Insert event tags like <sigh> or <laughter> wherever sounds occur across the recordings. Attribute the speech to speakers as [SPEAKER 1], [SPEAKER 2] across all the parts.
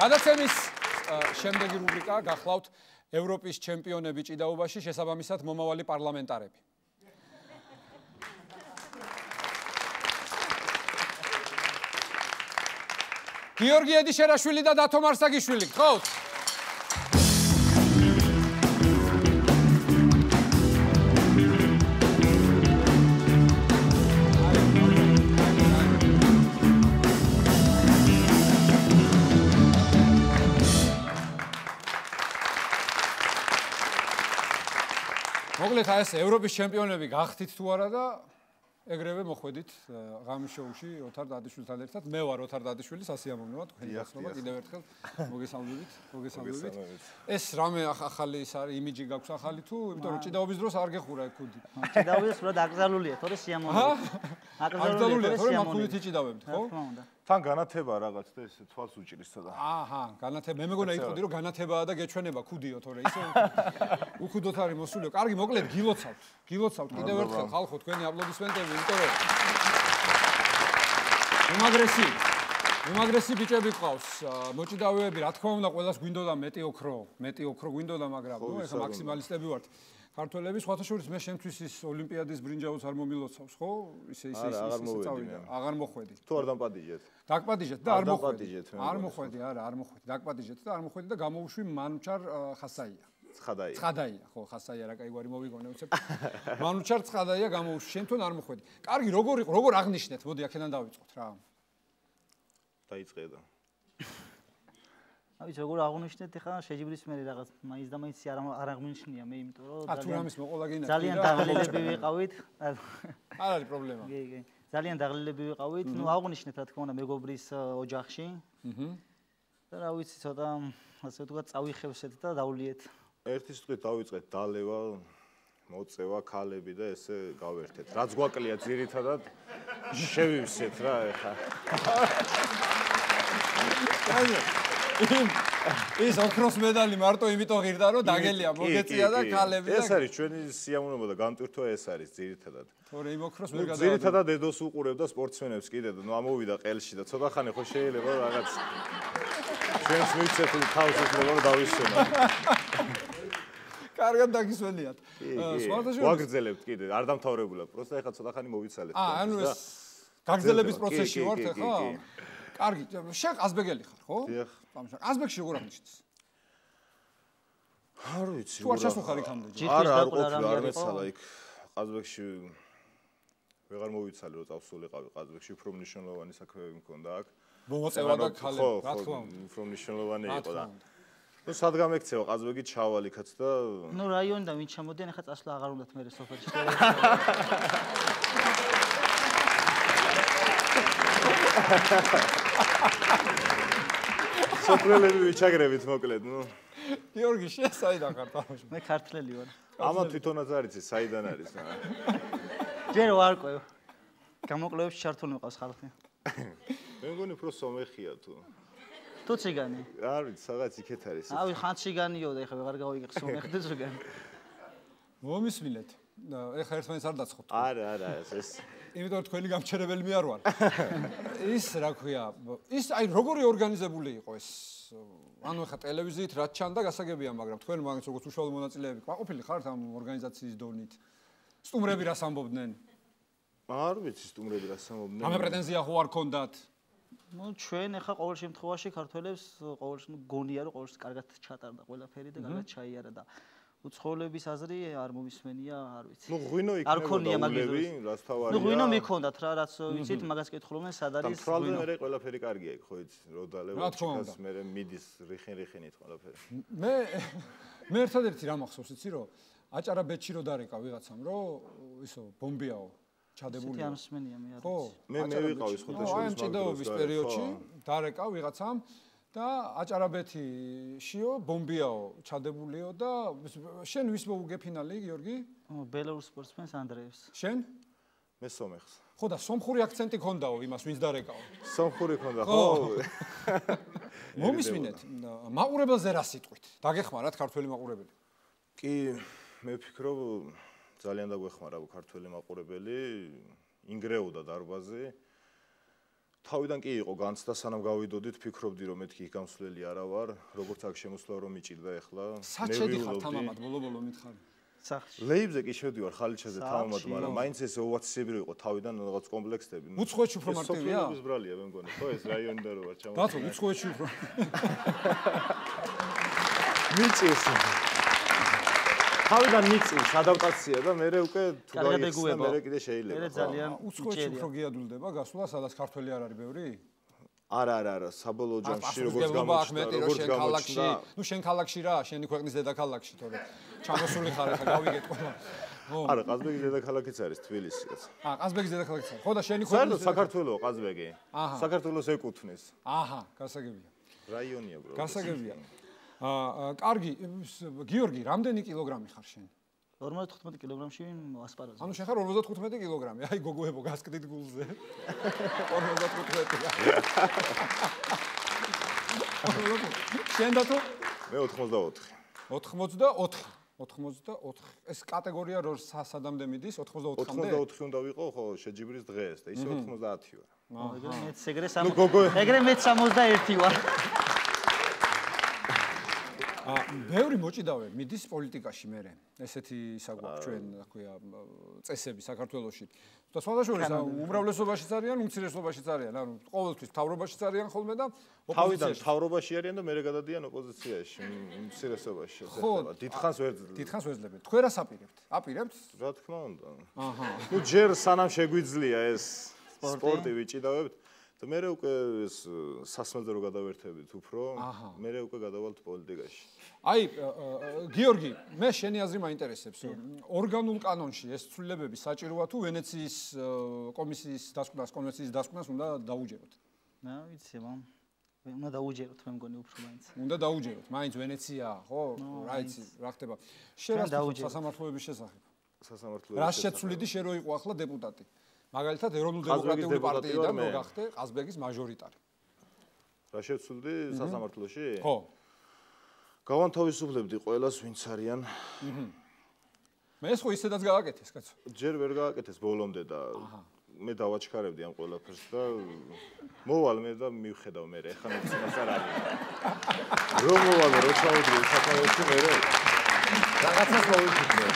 [SPEAKER 1] გადაცემის შემდეგი რუბრიკა გახლავთ ევროპის ჩემპიონები ჭიდაობაში შესაბამისად მომავალი პარლამენტარები. გიორგი ედიშერაშვილი და დათო მარსაგიშვილი, გთხოვთ. მოკლედ აი ეს ევროპის ჩემპიონები გახდით თუ არა და ეგრევე მოხვედით ღამის შოუში ოთარ დადიშვილთან ერთად. მე ვარ ოთარ დადიშვილი, სასიამოვნოა თქვენი გასწრება კიდევ ერთხელ. <laughs> მოგესალმებით, მოგესალმებით. ეს რამე ახალი ის არის, იმიჯი გაქვს ახალი თუ, იმიტომ რომ ჭიდაობის დროს არ გეხურა ეგ ქუდი.
[SPEAKER 2] ჭიდაობის დროს აკრძალულია, თორე სიამოვნოა.
[SPEAKER 1] აკრძალულია, თორე მაქულით იჭიდავებთ, ხო?
[SPEAKER 2] რა თქმა უნდა.
[SPEAKER 3] თან განათება რაღაც და ეს თვალს უჭირის ცოტა.
[SPEAKER 1] აჰა, განათება. მე მეგონა იყოდი რომ განათებაა და გეჩვენება ქუდიო, თორე ისე <laughs> უხუდოთ არის მოსულიო. კარგი, მოკლედ გილოცავთ. გილოცავთ კიდევ ერთხელ ხალხო თქვენი აპლოდისმენტები, იმიტომ რომ უმაგრესი უმაგრესი ბიჭები ყავს. მოჭიდავეები, რა თქმა უნდა, ყოველას გვინდოდა მეტი ოქრო, მეტი ოქრო გვინდოდა, მაგრამ ნუ ეხა მაქსიმალისტები ვართ. ქართველები სხვათა შორის მე შემთთვის ის ოლიმპიადის ბრინჯაოს არ მომილოცავს, ხო? ისე ისე ისე ისე წავიდა. აღარ მოხვედი.
[SPEAKER 3] თუ არ დამპატიჟეთ.
[SPEAKER 1] დაგპატიჟეთ და არ მოხვედი. არ მოხვედი, არა, არ მოხვედი. დაგპატიჟეთ და არ მოხვედი და გამოუშვი მანუჩარ ხასაია.
[SPEAKER 3] ცხადაია.
[SPEAKER 1] ცხადაია, ხო, ხასაია რა кайგვარი მოვიგონე უცებ. <laughs> მანუჩარ ცხადაია გამოუშვი, შენთან არ მოხვედი. კარგი, როგორ როგორ აღნიშნეთ? მოდი აქედან დავიწყოთ რა.
[SPEAKER 3] დაიწყე და.
[SPEAKER 2] აი როგორ აღნიშნეთ ახლა? შეჯიბრის მე რაღაც მაინც და მაინც არ არ აღნიშნია მე იმიტომ რომ
[SPEAKER 1] ძალიან თუ რამის მოყოლა გინდა
[SPEAKER 2] ძალიან დაღლილები ვიყავით. <laughs>
[SPEAKER 1] არ არის პრობლემა.
[SPEAKER 2] კი კი. ძალიან დაღლილები ვიყავით. ნუ აღნიშნეთ რა თქმა უნდა მეგობრის ოჯახში. აჰა და რა ვიცი ცოტა ასე ვთქვათ წავიხევსეთ და დავლიეთ
[SPEAKER 3] ერთი სიტყვით დავიწყეთ. დალევა მოწევა ქალები და ესე გავერთეთ. რაც გვაკლია ძირითადად შევივსეთ რა ეხა <laughs>
[SPEAKER 1] ის ოქროს მედალი მარტო იმიტომ ღირდა რომ დაგელია მოგეწია და ქალები
[SPEAKER 3] და ეს არის ჩვენი სიამოვნება და განტვირთვა ეს არის ძირითადად
[SPEAKER 1] თორე იმ ოქროს ვერ გადავა
[SPEAKER 3] ძირითადად ედოს უყურებ და სპორტსმენებს კიდე და ნუ ამოვიდა ყელში და ცოტა ხანი ხო შეიძლება რაღაც ჩვენს მივცეთ თავს უძლევო და დავისვენა
[SPEAKER 1] კარგად დაგისვენიათ.
[SPEAKER 3] სპორტაში ვაგრძელებთ კიდე, არ დამთავრებულად. პროსტა ეხა ცოტა ხანი მოვიცალეთ.
[SPEAKER 1] აა, ანუ ეს გაგრძელების პროცესში ვართ ახლა? კარგი, შენ ყაზბეგელი ხარ, ხო?
[SPEAKER 3] დიახ.
[SPEAKER 1] ამჟამად ყაზბეგში როგორ აღნიშნეს?
[SPEAKER 3] არ ვიცი.
[SPEAKER 1] თუ არ ჩასუხარ იქამდე.
[SPEAKER 3] არა, არ ყოფილი, არ მეცალა იქ ყაზბეგში. ვეღარ მოვიცალე რომ წავსულიყავი ყაზბეგში, უფრო მნიშვნელოვანი საქმეები მქონდა აქ.
[SPEAKER 1] მოწევა და ქალები, რა თქმა
[SPEAKER 3] უნდა. უფრო მნიშვნელოვანი იყო და ну сад გამექცევა ყაზბეგი ჩავალიქაც და
[SPEAKER 2] ну რაიონიდან ვინ ჩამოდიან ახლა წასვლა აღარ უნდათ მე სოფელში <laughs>
[SPEAKER 3] სოფლელები ვიჩაგრებით მოკლედ, ნუ.
[SPEAKER 1] გიორგი, შენ საიდან ხარ თამაში?
[SPEAKER 2] მე ქართლელი ვარ.
[SPEAKER 3] ამა თვითონაც არ იცი, საიდან არის?
[SPEAKER 2] ჯერ ვარ ყო. გამოკლევებში ჩართული მიყავს ხალხი.
[SPEAKER 3] მე მგონი უფრო სომეხია თუ.
[SPEAKER 2] თუ ციგანი?
[SPEAKER 3] არ ვიცი, სადაც იქეთ არის.
[SPEAKER 2] ავი ხან ციგანიო და ეხლა ვეღარ გავიგე სომეხი და ციგანი.
[SPEAKER 1] მომისმინეთ. ეხლა ერთმანეთს არ დაცხოთ.
[SPEAKER 3] არა, არა, ეს
[SPEAKER 1] იმიტომ თქვენი გამჩერებელი მე არ ვარ. ის რა ქვია, ის აი როგორი ორგანიზებული იყო ეს? ანუ ხა ტელევიზიით რაც ჩანდა გასაგებია, მაგრამ თქვენ მაგას როგორც უშუალო მონაწილეები ყოფილი ხართ ამ ორგანიზაციის დონით? სტუმრები რას ამბობდნენ?
[SPEAKER 3] არ ვიცი სტუმრები რას ამბობდნენ.
[SPEAKER 1] ამე პრეტენზია ხო არ ქონდათ?
[SPEAKER 2] ну ჩვენ ახლა ყოველ შემთხვევაში ქართველებს ყოველ გონია რომ ყოველთვის კარგად ჩატარდა ყველაფერი და კარგად ჩაიარა და უცხოელების აზრი არ მომისმენია, არ ვიცი.
[SPEAKER 3] ნუ ღვინო იქნება გულები, რაც თავარია.
[SPEAKER 2] ნუ ღვინო მიქონდათ რა, რაც ვიცით, მაგას კითხულობენ, სად არის
[SPEAKER 3] ღვინო. და მე ყველაფერი კარგია იქ, ხო იცი, როდალევა ჩიქას მე მიდის რიხენ რიხენით ყველაფერი.
[SPEAKER 1] მე მე ერთადერთი რა მახსოვს, იცი რომ აჭარა ბეჭი რო დარეკა ვიღაცამ, რომ ისო ბომბიაო ჩადებული.
[SPEAKER 2] ისეთი ამსმენია მე არ
[SPEAKER 1] ვიცი. ხო,
[SPEAKER 3] მე მე ვიყავი სხვა და
[SPEAKER 1] შევს მაგდროს. აი ამ ჭიდაობის პერიოდში დარეკა ვიღაცამ და აჭარაბეთიშიო ბომბიაო ჩადებულიო და შენ ვის მოუგე ფინალი გიორგი?
[SPEAKER 2] ბელორუს სპორტსმენს ანდრეევს.
[SPEAKER 1] შენ?
[SPEAKER 3] მე სომეხს.
[SPEAKER 1] ხო და სომხური აქცენტი ქონდაო იმას ვინც დარეკაო.
[SPEAKER 3] სომხური ქონდა ხო? <laughs>
[SPEAKER 1] მომისმინეთ მაყურებელზე რა სიტყვით? დაგეხმარათ ქართველი მაყურებელი?
[SPEAKER 3] კი, მე ვფიქრობ ძალიან დაგვეხმარა ქართველი მაყურებელი ინგრეოდა დარბაზი. თავიდან კი იყო განცდა სანამ გავიდოდით, ფიქრობდი რომ მეთქი გამსვლელი არა ვარ, როგორც აქ შემოსვლა რომ მიჭირდა ეხლა.
[SPEAKER 1] საჩედი ხარ თამამად, ბოლო-ბოლო მითხარი.
[SPEAKER 2] სახში.
[SPEAKER 3] ლეიბზე კი შევდივარ ხალიჩაზე თამამად, მაგრამ მაინც ეს ოვაცისებრი იყო თავიდან რაღაც კომპლექსები.
[SPEAKER 1] უცხოეთში უფრო მარტივია?
[SPEAKER 3] ეს ბრალია მე მგონი, ხო ეს რაიონიდან რო ვარ ჩამო.
[SPEAKER 1] ბათო, უცხოეთში უფრო.
[SPEAKER 3] მიწის. თავიდან მიწის ადაპტაცია და მე უკვე თუ გაიხსნა მე კიდე შეიძლება.
[SPEAKER 2] მე ძალიან
[SPEAKER 1] უცხოეთში უფრო გიადულდება გასვლა, სადაც ქართველი არ არის ბევრი?
[SPEAKER 3] არა, არა, არა, საბოლოო ჯამში როგორც
[SPEAKER 1] გამოჩნდა, როგორც გამოჩნდა. ნუ შენ ქალაქში რა, შენი ქვეყნის დედაქალაქში, თორე ჩამოსული ხარ ახლა გავიგეთ ყველა. <laughs>
[SPEAKER 3] არა, ყაზბეგის დედაქალაქიც არის თბილისიც.
[SPEAKER 1] აა, ყაზბეგის დედაქალაქიც არის. ხო და შენი
[SPEAKER 3] ქვეყნის საერთოდ საქართველოს ყაზბეგი.
[SPEAKER 1] აჰა.
[SPEAKER 3] საქართველოს ეკუთვნის.
[SPEAKER 1] აჰა, გასაგებია.
[SPEAKER 3] რაიონია ბრო.
[SPEAKER 1] გასაგებია. აა, კარგი, გიორგი, რამდენი კილოგრამი ხარ შენ?
[SPEAKER 2] 55 კილოგრამში ასპარაზი.
[SPEAKER 1] ანუ შენ ხარ 55 კილოგრამი. აი გოგოებო, გასკდით გულზე. 55. შენ და თუ?
[SPEAKER 3] მე 84.
[SPEAKER 1] 84. 84. ეს კატეგორია რო სადამდე მიდის 84-მდე?
[SPEAKER 3] 84 უნდა ვიყო, ხო, შეჯიბრის დღეს და ისე 90 ვარ.
[SPEAKER 2] აა, მეც ეგრე 60. ეგრე მეც 61 ვარ.
[SPEAKER 1] ბევრი მოჭიდავე მიდის პოლიტიკაში მე. ესეთი საგვაქვს ჩვენ, რა ქვია, წესები საქართველოსში. და სხვადასხვა უმრავლესობაშიც არიან, უმცირესობაშიც არიან. ანუ ყოველთვის თავრობაშიც არიან ხოლმე და
[SPEAKER 3] თავიდან თავრობაში არიან და მერე გადადიან ოპოზიციაში, უმცირესობაში.
[SPEAKER 1] ხო,
[SPEAKER 3] დიდხანს ვერ
[SPEAKER 1] დიდხანს ვერ ძლებს. თქვენ რას აპირებთ? აპირებთ?
[SPEAKER 3] რა თქმა უნდა.
[SPEAKER 1] აჰა.
[SPEAKER 3] ნუ ჯერ სანამ შეგვიძლია ეს სპორტი ვიჭიდავებთ, და მე უკვე ეს სასმელზე რო გადავერთებით უფრო, მე უკვე გადავალთ პოლიტიკაში.
[SPEAKER 1] აი, გიორგი, მე შენი აზრი მაინტერესებს. ორგანულ კანონში ეს ცვლილებები საჭიროა თუ ვენეციის კომისიის დასკვნას, კონვენციის დასკვნას უნდა დაუჯეროთ?
[SPEAKER 2] მე ვიცი, მომ. უნდა დაუჯეროთ, მე მგონი უფრო მაინც.
[SPEAKER 1] უნდა დაუჯეროთ, მაინც ვენეცია, ხო? რა იცი, რა ხდება? შენ რა სასამართლოების შესახებ?
[SPEAKER 3] სასამართლოების.
[SPEAKER 1] რა შეცვლიდი შენ რო იყო ახლა დეპუტატი? მაგალითად ეროვნულ დემოკრატიული პარტიიდან რო გახდე ყაზბეგის მაჟორიტარი.
[SPEAKER 3] რა შეცვლდი სასამართლოში?
[SPEAKER 1] ხო.
[SPEAKER 3] გავანთავისუფლებდი ყველას ვინც არიან.
[SPEAKER 1] მე ეს ხო ისედაც გააკეთეს, კაცო.
[SPEAKER 3] ჯერ ვერ გააკეთეს ბოლომდე და მე დავაჩქარებდი ამ ყველაფერს და მოვალ მე და მივხედავ მე რა, ეხლა მეც არ არის. რომ მოვალ რო ჩავდრი საქართველოში მე რაღაცას მოვიფიქრე.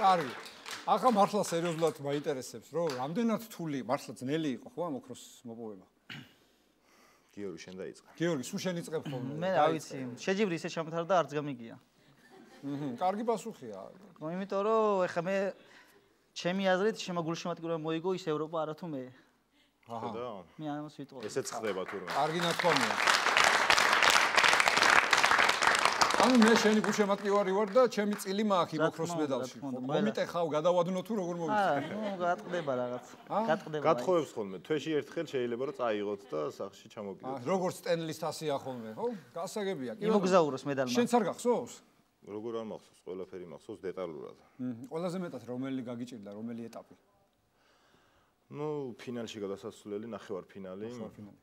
[SPEAKER 1] კარგი. ახლა მართლა სერიოზულად მაინტერესებს, რომ რამდენად თული, მართლა ძნელი იყო ხო ამ ოქროს მოპოვება?
[SPEAKER 3] გიორგი შენ დაიწყე.
[SPEAKER 1] გიორგი, სულ შენ იწყებ ხოლმე.
[SPEAKER 2] მე რა ვიცი, შეჯიბრი ისე ჩამოთარდა არც გამიგია.
[SPEAKER 1] აჰა, კარგი პასუხია.
[SPEAKER 2] ნუ იმიტომ რომ ეხა მე ჩემი აზრით შემოგულშემატკივრა მოიგო ის ევროპა არა თუ მე.
[SPEAKER 3] აჰა.
[SPEAKER 2] მე ამას ვიტყოდი.
[SPEAKER 3] ესეც ხდება თურმე.
[SPEAKER 1] კარგი ნათქვამია. ანუ მე შენი გუშემატკივარი ვარ და ჩემი წილი მაქვს იმოქროს მედალში. კომიტე ხავ გადავადნო თუ როგორ
[SPEAKER 2] მოვიწერ. ნუ გატყდება რაღაც. გატყდება.
[SPEAKER 3] გათხოვებს ხოლმე. თვეში ერთხელ შეიძლება რომ წაიღოთ და სახში
[SPEAKER 1] ჩამოგიდეთ. როგორ სტენლის თასია ხოლმე, ხო? გასაგებია.
[SPEAKER 2] იმოგზაუროს მედალმა.
[SPEAKER 1] შენც არ გახსოვს?
[SPEAKER 3] როგორ არ მახსოვს, ყველაფერი მახსოვს დეტალურად.
[SPEAKER 1] ყველაზე მეტად რომელი გაგიჭირდა, რომელი ეტაპი?
[SPEAKER 3] ну, ფინალში გადასასვლელი, ნახევარფინალი. ნახევარფინალი.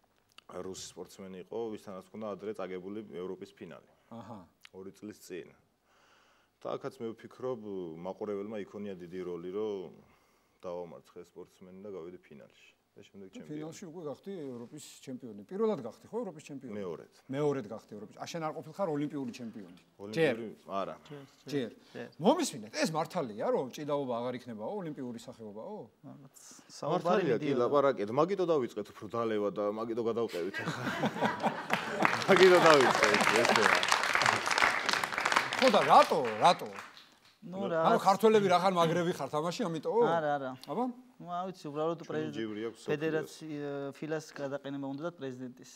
[SPEAKER 3] რუსი სპორტსმენი იყო, ვისთანაც ჰქონდა ადრე წაგებული ევროპის ფინალი. აჰა. ორი წლის წინ. თაკაც მე ვფიქრობ, მაყურებელმა იქონია დიდი როლი, რომ დავამარცხე სპორტსმენი და გავიდე ფინალში. და შემდეგ ჩემპიონი.
[SPEAKER 1] ფინალში უკვე გახდი ევროპის ჩემპიონი. პირველად გახდი ხო ევროპის ჩემპიონი?
[SPEAKER 3] მეორედ.
[SPEAKER 1] მეორედ გახდი ევროპის. აშენ არ ყოფილხარ ოლიმპიური ჩემპიონი.
[SPEAKER 3] ოლიმპიური? არა.
[SPEAKER 1] ჯერ. მომისმინეთ, ეს მართალია, რომ ჭიდაობა აღარ იქნებაო ოლიმპიური სახეობაო?
[SPEAKER 3] მართალია, კი, ლაპარაკეთ. მაგიტო დავიწყეთ უფრო დალევა და მაგიტო გადავყევით ახლა. <laughs> მაგიტო დავიწყეთ, ესე.
[SPEAKER 1] ხო და რატო? რატო?
[SPEAKER 2] ნუ რა.
[SPEAKER 1] ანუ ქართველები რა ხარ მაგრები ხარ თამაში, ამიტომ?
[SPEAKER 2] არა, არა.
[SPEAKER 1] აბა?
[SPEAKER 2] ნუ ავიცი, უბრალოდ პრეზიდენტი ფედერაცია ფილას გადაყენება უნდა და პრეზიდენტის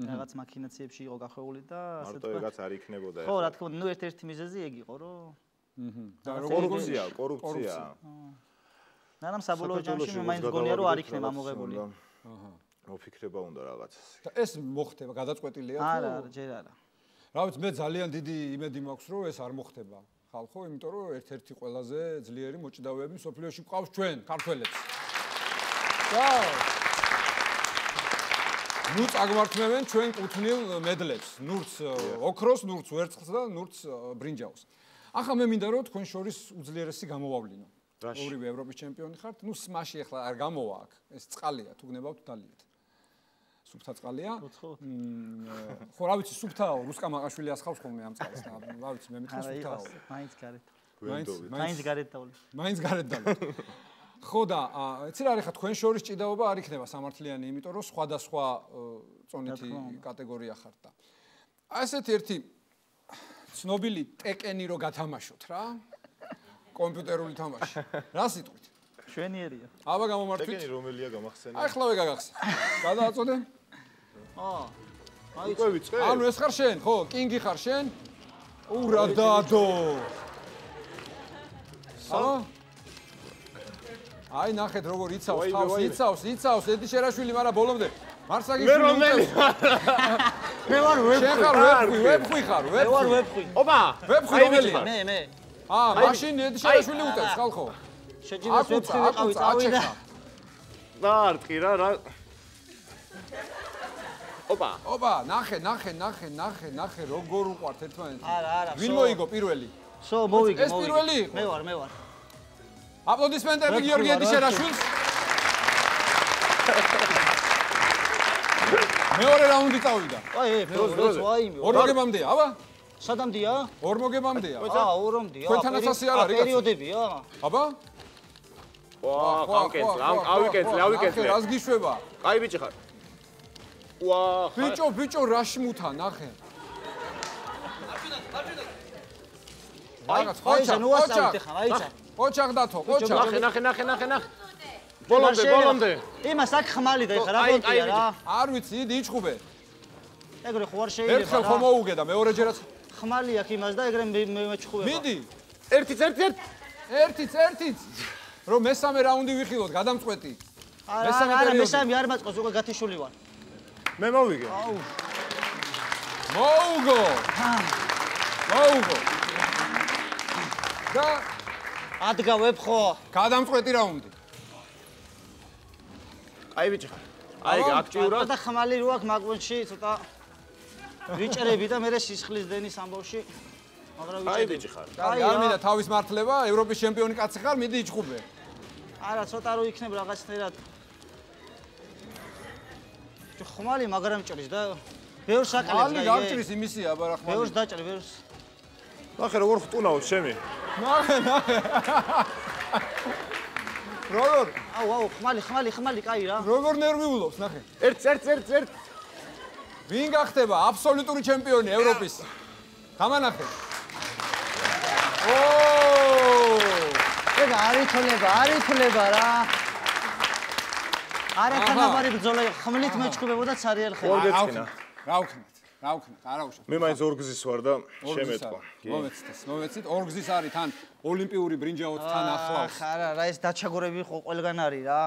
[SPEAKER 2] რაღაც მაქინაციებში იყო გახვეული და
[SPEAKER 3] ასე თქვა. მარტო ეგაც არ იქნებოდა
[SPEAKER 2] ხო, რა თქმა უნდა, ნუ ერთ-ერთი მიზეზი ეგ იყო, რომ
[SPEAKER 3] აჰა. და კორუფცია, კორუფცია.
[SPEAKER 2] ნანამ საბოლოო ჯამში მე მაინც გონია რომ არ იქნება ამოღებული.
[SPEAKER 3] აჰა. მოფიქრება უნდა რაღაც.
[SPEAKER 1] და ეს მოხდება, გადაწყვეტილია თუ?
[SPEAKER 2] არა, არა, ჯერ არა.
[SPEAKER 1] რა ვიცი, მე ძალიან დიდი იმედი მაქვს, რომ ეს არ მოხდება. ხალხო, იმიტომ რომ ერთ-ერთი ყველაზე ძლიერი მოჭიდავეები სოფლიოში ყავს ჩვენ, ქართველებს. და ნუ წაგმართმევენ ჩვენ კუთვნილ მედლებს, ნურც ოქროს, ნურც ვერცხლს და ნურც ბრინჯაოს. ახლა მე მინდა რომ თქვენ შორის უძლიერესი გამოვავლინო. ორივე ევროპის ჩემპიონი ხართ. ნუ სმაში ახლა არ გამოვა აქ. ეს წყალია, თუ გნებავთ დალიეთ. სუფთა წყალია. ხო, რა ვიცი, სუფთაო, რუსკა მაყაშვილი ასხავს ხოლმე ამ წყალს და რა ვიცი, მე მითხარ სუფთაო.
[SPEAKER 2] მაინც გარეთ.
[SPEAKER 1] მაინც
[SPEAKER 2] მაინც გარეთ დავლი.
[SPEAKER 1] მაინც გარეთ დავლი. ხო და ეცი რა არის ხა თქვენ შორის ჭიდაობა არ იქნება სამართლიანი, იმიტომ რომ სხვადასხვა წონითი კატეგორია ხართ და. აი ესეთი ერთი ცნობილი ტეკენი რო გათამაშოთ რა კომპიუტერული თამაში. რა სიტყვით?
[SPEAKER 2] შვენიერია.
[SPEAKER 1] აბა გამომართვით.
[SPEAKER 3] ტეკენი რომელია გამახსენე
[SPEAKER 1] აი ხლავე გაგახსენ გადააწოდე
[SPEAKER 2] აა
[SPEAKER 3] აი უკვე ვიწყე.
[SPEAKER 1] ანუ ეს ხარ შენ ხო? კინგი ხარ შენ? ურა დადო სა აი ნახეთ როგორ იცავს თავს იცავს იცავს. ედი შერაშვილი მაგრამ ბოლომდე. მარსაგიშვილი
[SPEAKER 3] მე რომელი
[SPEAKER 2] მე ვარ
[SPEAKER 1] შენ ხარ ვებხვი ვებხვი ხარ
[SPEAKER 2] მე ვარ ვებხვი
[SPEAKER 3] ოპა
[SPEAKER 1] ვებხვი რომელია
[SPEAKER 2] მე მე.
[SPEAKER 1] აა მაშინ ედი შერაშვილი უწევს ხალხო.
[SPEAKER 2] შეჯიბეს ვებხვი ვიყავი წავიდა
[SPEAKER 3] და არტყი რა რა ოპა
[SPEAKER 1] ოპა ნახე ნახე ნახე ნახე ნახე როგორ უყვართ ერთმანეთს
[SPEAKER 2] არა არა
[SPEAKER 1] ვინ მოიგო პირველი?
[SPEAKER 2] სო მოვიგე
[SPEAKER 1] ეს პირველი იყო.
[SPEAKER 2] მე ვარ მე ვარ
[SPEAKER 1] აპლოდისმენტები გიორგი ედიშერაშვილს მეორე რაუნდი წავიდა.
[SPEAKER 2] აი მე ვაიმე
[SPEAKER 1] ორ მოგებამდეა აბა
[SPEAKER 2] სადამდეა?
[SPEAKER 1] ორ მოგებამდეა
[SPEAKER 2] აა ორამდეა
[SPEAKER 1] თქვენთანაც ასე არ არის
[SPEAKER 2] პერიოდებია.
[SPEAKER 1] აბა
[SPEAKER 3] ვა გავკენწ ავიკენწ ავიკენწ
[SPEAKER 1] რას გიშვება?
[SPEAKER 3] კაი ბიჭი ხარ ვა
[SPEAKER 1] ბიჭო ბიჭო რაშმუთა ნახე.
[SPEAKER 2] აი აი ნუ ასავით ხა აიცა
[SPEAKER 1] ოჩახ დათო ოჩახ.
[SPEAKER 3] ნახე ნახე ნახე ნახე ნახე. ბოლომდე ბოლომდე.
[SPEAKER 2] იმას აქ ხმალი და ეხა რა პონტია რა
[SPEAKER 1] არ ვიცი იდი იჩხუბე.
[SPEAKER 2] ეგრე ხო არ
[SPEAKER 1] ერთხელ
[SPEAKER 2] შეიძლება
[SPEAKER 1] ხომ
[SPEAKER 2] რა
[SPEAKER 1] მოუგე და მეორეჯერაც
[SPEAKER 2] ხმალი აქ იმას და ეგრე მე მეჩხუბება
[SPEAKER 1] მიდი.
[SPEAKER 3] ერთი ერთი ერთი
[SPEAKER 1] ერთიც ერთიც. რომ მესამე რაუნდი ვიხილოთ გადამწყვეტი.
[SPEAKER 2] არა
[SPEAKER 1] მესამე
[SPEAKER 2] არა მესამე არ მაწყოს უკვე გათიშული ვარ
[SPEAKER 3] მე მოვიგე.
[SPEAKER 2] აუ.
[SPEAKER 1] მოუგო. მოუგო. და
[SPEAKER 2] ადგა ვებხო
[SPEAKER 1] გადამწყვეტი რაუნდი
[SPEAKER 3] კაი ბიჭი ხარ აი აქტიურად.
[SPEAKER 2] და ხმალი რო აქ მაგონში ცოტა ვიჭრები და მე სისხლის დენის ამბავში. მაგრამ
[SPEAKER 3] აი
[SPEAKER 2] ვიჭრები
[SPEAKER 3] ბიჭი ხარ.
[SPEAKER 2] აი
[SPEAKER 1] არ მინდა თავის მართლება ევროპის ჩემპიონი კაცი ხარ მიდი იჩხუბე
[SPEAKER 2] არა ცოტა რო იქნებ რაღაცნაირად ხმალი მაგრამ ჭრის და ბევრს აკლებს და
[SPEAKER 1] გავჭრის იმისია აბა რა ხმა
[SPEAKER 2] ბევრს დაჭრი ბევრს
[SPEAKER 3] ნახე როგორ ხტუნავთ შემი
[SPEAKER 1] ნახე ნახე. როგორ?
[SPEAKER 2] აუ აუ ხმალი ხმალი ხმალი კაი რა.
[SPEAKER 1] როგორ ნერვიულობს ნახე.
[SPEAKER 3] ერთ ერთ ერთ ერთ.
[SPEAKER 1] ვინ გახდება? აბსოლუტური ჩემპიონი ევროპის. გამანახე. ო!
[SPEAKER 2] ეგ არ ითვლება არ ითვლება რა არა
[SPEAKER 1] აჰა.
[SPEAKER 2] თანაბარი ბრძოლა ხმლით მეჩქუბებოდა ცარიელ ხელს
[SPEAKER 3] ორ
[SPEAKER 1] რა
[SPEAKER 3] გეცხინა.
[SPEAKER 1] ვქნათ რა ვქნათ რა ვქნათ არა უშავ
[SPEAKER 3] მე მაინც ორ გზის ვარ და შემეტყვა. კი
[SPEAKER 1] მომეცით მომეცით ორ გზის არის თან ოლიმპიური ბრინჯაოც თან ახლავს.
[SPEAKER 2] ახ არა რა ეს დაჩაგორები ხო ყველგან არის რა.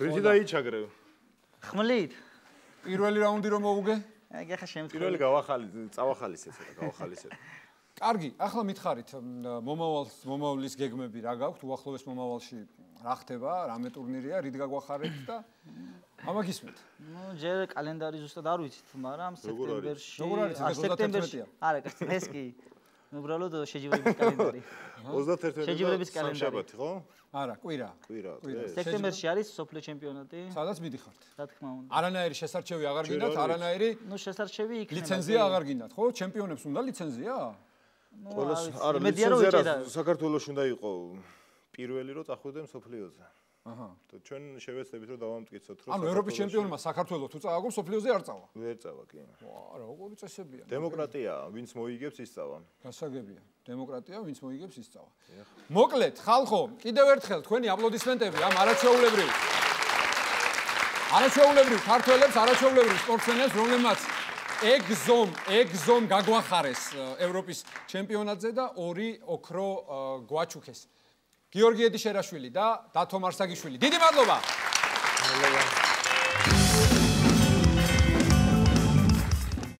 [SPEAKER 3] რითი დაიჩაგრევ?
[SPEAKER 2] ხმლით?
[SPEAKER 1] პირველი რაუნდი რომ მოუგე?
[SPEAKER 2] ეგ ახლა შემთხვევით
[SPEAKER 3] პირველი გავახალი წავახალისეთ რა გავახალისეთ
[SPEAKER 1] კარგი ახლა მითხარით მომავალს მომავლის გეგმები რა გაქვთ? უახლოეს მომავალში რა ხდება რამე ტურნირია რით გაგვახარებთ და ამაგისმეთ
[SPEAKER 2] ნუ ჯერ კალენდარი ზუსტად არ ვიცით მაგრამ
[SPEAKER 3] როგორ არის?
[SPEAKER 2] სექტემბერში
[SPEAKER 1] როგორ არის?
[SPEAKER 2] ა,
[SPEAKER 1] ეს
[SPEAKER 2] სექტემბერში
[SPEAKER 1] 31-ია.
[SPEAKER 2] არა ეს კი უბრალოდ შეჯიბრების კალენდარი. <laughs>
[SPEAKER 3] 31
[SPEAKER 2] შეჯიბრების კალენდარი.
[SPEAKER 3] სამშაბათი ხო?
[SPEAKER 1] არა კვირა
[SPEAKER 3] კვირა
[SPEAKER 2] სექტემბერში არის სოფლიო ჩემპიონატი.
[SPEAKER 1] სადაც მიდიხართ.
[SPEAKER 2] რა თქმა უნდა.
[SPEAKER 1] არანაირი შესარჩევი აღარ გინდათ
[SPEAKER 3] არ
[SPEAKER 1] არანაირი
[SPEAKER 2] ნუ შესარჩევი იქნება
[SPEAKER 1] ლიცენზია აღარ გინდათ ხო? ჩემპიონებს უნდა ლიცენზია?
[SPEAKER 2] ნუ
[SPEAKER 3] ყოველს
[SPEAKER 2] არ
[SPEAKER 3] არა ლიცენზია საქართველოს უნდა იყო პირველი რო წახვიდე მსოფლიოზე.
[SPEAKER 1] აჰა.
[SPEAKER 3] და ჩვენ შევეცდებით რომ დავამტკიცოთ რომ
[SPEAKER 1] ანუ ევროპის ჩემპიონმა საქართველოს თუ წააგო სოფლიოზე არ წავა?
[SPEAKER 3] ვერ წავა კი.
[SPEAKER 1] ვა როგორი წესებია.
[SPEAKER 3] დემოკრატია ვინც მოიგებს ის წავა.
[SPEAKER 1] გასაგებია. დემოკრატია ვინც მოიგებს ის წავა. მოკლედ ხალხო კიდევ ერთხელ თქვენი აპლოდისმენტები ამ არაჩვეულებრივ. არაჩვეულებრივ ქართველებს არაჩვეულებრივ სპორტსმენებს რომლებმაც ეგზომ ეგზომ გაგვახარეს ევროპის ჩემპიონატზე და ორი ოქრო გვაჩუქეს გიორგი ედიშერაშვილი და დათო მარსაგიშვილი. დიდი
[SPEAKER 3] მადლობა